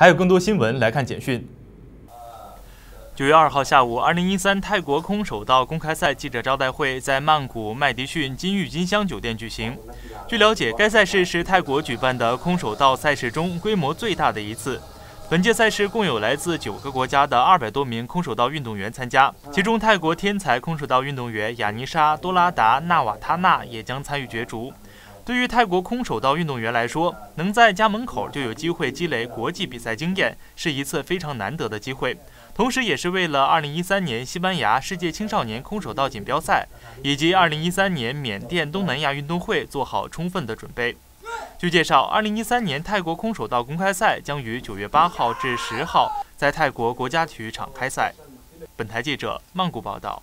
还有更多新闻，来看简讯。九月二号下午，二零一三泰国空手道公开赛记者招待会在曼谷麦迪逊金郁金香酒店举行。据了解，该赛事是泰国举办的空手道赛事中规模最大的一次。本届赛事共有来自九个国家的二百多名空手道运动员参加，其中泰国天才空手道运动员亚尼莎多拉达纳瓦塔纳也将参与角逐。对于泰国空手道运动员来说，能在家门口就有机会积累国际比赛经验，是一次非常难得的机会，同时也是为了2013年西班牙世界青少年空手道锦标赛以及2013年缅甸东南亚运动会做好充分的准备。据介绍，2013年泰国空手道公开赛将于9月8号至10号在泰国国家体育场开赛。本台记者曼谷报道。